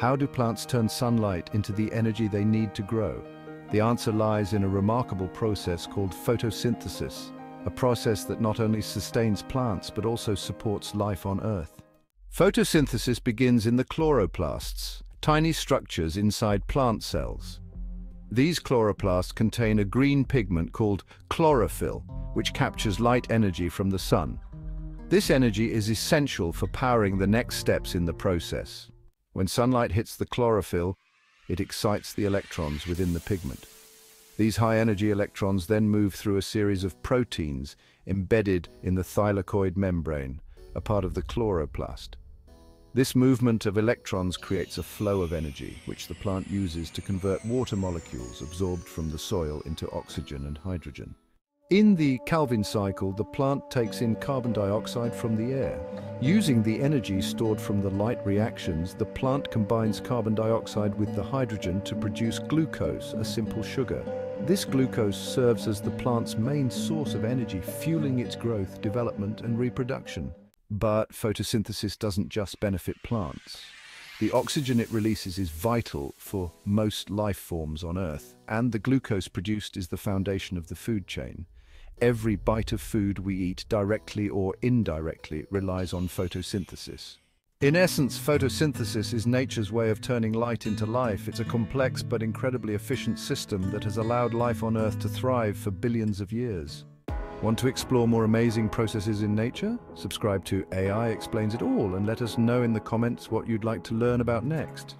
How do plants turn sunlight into the energy they need to grow? The answer lies in a remarkable process called photosynthesis, a process that not only sustains plants but also supports life on Earth. Photosynthesis begins in the chloroplasts, tiny structures inside plant cells. These chloroplasts contain a green pigment called chlorophyll, which captures light energy from the sun. This energy is essential for powering the next steps in the process. When sunlight hits the chlorophyll, it excites the electrons within the pigment. These high-energy electrons then move through a series of proteins embedded in the thylakoid membrane, a part of the chloroplast. This movement of electrons creates a flow of energy, which the plant uses to convert water molecules absorbed from the soil into oxygen and hydrogen. In the Calvin cycle, the plant takes in carbon dioxide from the air. Using the energy stored from the light reactions, the plant combines carbon dioxide with the hydrogen to produce glucose, a simple sugar. This glucose serves as the plant's main source of energy, fueling its growth, development and reproduction. But photosynthesis doesn't just benefit plants. The oxygen it releases is vital for most life forms on Earth, and the glucose produced is the foundation of the food chain. Every bite of food we eat, directly or indirectly, relies on photosynthesis. In essence, photosynthesis is nature's way of turning light into life. It's a complex but incredibly efficient system that has allowed life on Earth to thrive for billions of years. Want to explore more amazing processes in nature? Subscribe to AI Explains It All and let us know in the comments what you'd like to learn about next.